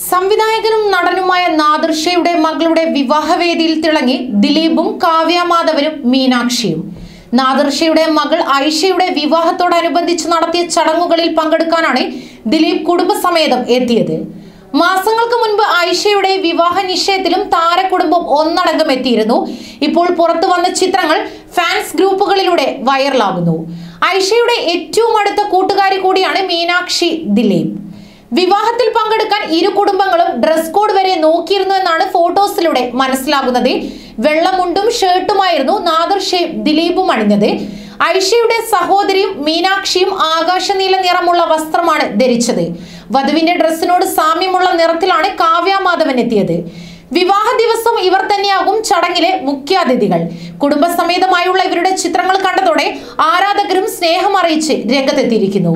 സംവിധായകനും നടനുമായ നാദിർഷയുടെ മകളുടെ വിവാഹവേദിയിൽ തിളങ്ങി ദിലീപും കാവ്യ മാധവനും മീനാക്ഷിയും. നാദിർഷയുടെ മകൾ ഐഷയുടെ വിവാഹത്തോടനുബന്ധിച്ച് നടത്തിയ ചടങ്ങുകളിൽ പങ്കെടുക്കാനാണ് ദിലീപ് കുടുംബസമേതം എത്തിയത്. മാസങ്ങൾക്ക് മുൻപ് ഐഷയുടെ വിവാഹ നിശ്ചയത്തിലും താരകുടുംബം ഒന്നടങ്കം എത്തിയിരുന്നു. ഇപ്പോൾ പുറത്തു വന്ന ചിത്രങ്ങൾ ഫാൻസ് ഗ്രൂപ്പുകളിലൂടെ വൈറലാകുന്നു. ഐഷയുടെ ഏറ്റവും അടുത്ത കൂട്ടുകാരി കൂടിയാണ് മീനാക്ഷി ദിലീപ്. വിവാഹത്തിൽ പങ്കെടുക്കാൻ ഇരു കുടുംബങ്ങളും ഡ്രസ് കോഡ് വരെ നോക്കിയിരുന്നു എന്നാണ് ഫോട്ടോസിലൂടെ മനസ്സിലാകുന്നത്. വെള്ളമുണ്ടും ഷർട്ടുമായിരുന്നു നാദർഷയും ദിലീപും അണിഞ്ഞത്. ഐഷയുടെ സഹോദരിയും മീനാക്ഷിയും ആകാശനീല നിറമുള്ള വസ്ത്രമാണ് ധരിച്ചത്. വധുവിന്റെ ഡ്രസ്സിനോട് സാമ്യമുള്ള നിറത്തിലാണ് കാവ്യ മാധവൻ എത്തിയത്. വിവാഹ ദിവസം ഇവർ തന്നെയാകും ചടങ്ങിലെ മുഖ്യാതിഥികൾ. കുടുംബസമേതമായുള്ള ഇവരുടെ ചിത്രങ്ങൾ കണ്ടതോടെ ആരാധകരും സ്നേഹം അറിയിച്ച് രംഗത്തെത്തിയിരിക്കുന്നു.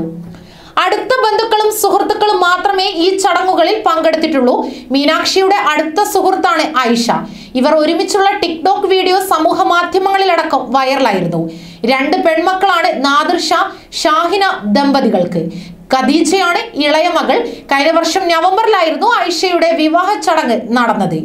അടുത്ത ബന്ധുക്കളും സുഹൃത്തുക്കളും മാത്രമേ ഈ ചടങ്ങുകളിൽ പങ്കെടുത്തിട്ടുള്ളൂ. മീനാക്ഷിയുടെ അടുത്ത സുഹൃത്താണ് ഐഷ ഇവർ ഒരുമിച്ചുള്ള ടിക്ടോക്ക് വീഡിയോ സമൂഹ മാധ്യമങ്ങളിലടക്കം വൈറലായിരുന്നു. രണ്ട് പെൺമക്കളാണ് നാദിർഷ ഷാഹിന ദമ്പതികൾക്ക്. ഖദീജയാണ് ഇളയ മകൾ. കഴിഞ്ഞ വർഷം നവംബറിലായിരുന്നു ഐഷയുടെ വിവാഹ ചടങ്ങ് നടന്നത്.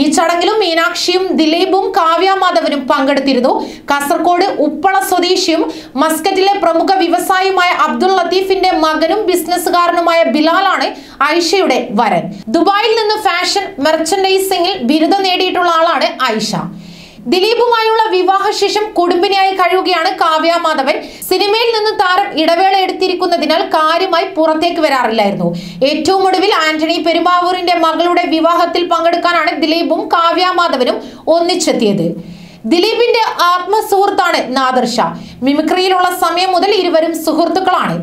ഈ ചടങ്ങിലും മീനാക്ഷിയും ദിലീപും കാവ്യ മാധവനും പങ്കെടുത്തിരുന്നു. കാസർഗോഡ് ഉപ്പള സ്വദേശിയും മസ്കറ്റിലെ പ്രമുഖ വ്യവസായിയുമായ അബ്ദുൾ ലത്തീഫിന്റെ മകനും ബിസിനസ്സുകാരനുമായ ബിലാലാണ് ഐഷയുടെ വരൻ. ദുബായിൽ നിന്ന് ഫാഷൻ മെർച്ചൻഡൈസിംഗിൽ ബിരുദം നേടിയിട്ടുള്ള ആളാണ് ഐഷ ദിലീപുമായുള്ള വിവാഹശേഷം കുടുംബിനിയായി കഴിയുകയാണ് കാവ്യ മാധവൻ. സിനിമയിൽ നിന്ന് താരം ഇടവേള എടുത്തിരിക്കുന്നതിനാൽ കാര്യമായി പുറത്തേക്ക് വരാറില്ലായിരുന്നു. ഏറ്റവും ഒടുവിൽ ആന്റണി പെരുമാവൂരിന്റെ മകളുടെ വിവാഹത്തിൽ പങ്കെടുക്കാനാണ് ദിലീപും കാവ്യ മാധവനും ഒന്നിച്ചെത്തിയത്. ദിലീപിന്റെ ആത്മസുഹൃത്താണ് നാദർഷ മിമിക്രിയിലുള്ള സമയം മുതൽ ഇരുവരും സുഹൃത്തുക്കളാണ്.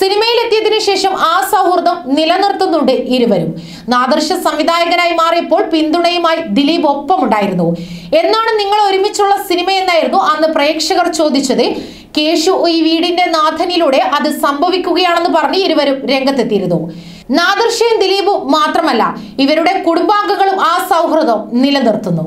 സിനിമയിലെത്തിയതിനു ശേഷം ആ സൗഹൃദം നിലനിർത്തുന്നുണ്ട് ഇരുവരും. നാദർശ സംവിധായകനായി മാറിയപ്പോൾ പിന്തുണയുമായി ദിലീപ് ഒപ്പമുണ്ടായിരുന്നു. എന്നാണ് നിങ്ങൾ ഒരുമിച്ചുള്ള സിനിമ എന്നായിരുന്നു അന്ന് പ്രേക്ഷകർ ചോദിച്ചത്. കേശു ഈ വീടിന്റെ നാഥനിലൂടെ അത് സംഭവിക്കുകയാണെന്ന് പറഞ്ഞ് ഇരുവരും രംഗത്തെത്തിയിരുന്നു. നാദർശയും ദിലീപും മാത്രമല്ല ഇവരുടെ കുടുംബാംഗങ്ങളും ആ സൗഹൃദം നിലനിർത്തുന്നു.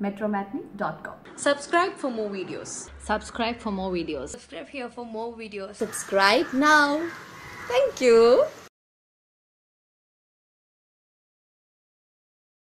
metromatney.com. Subscribe for more videos. Subscribe for more videos. Subscribe here for more videos. Subscribe now. Thank you.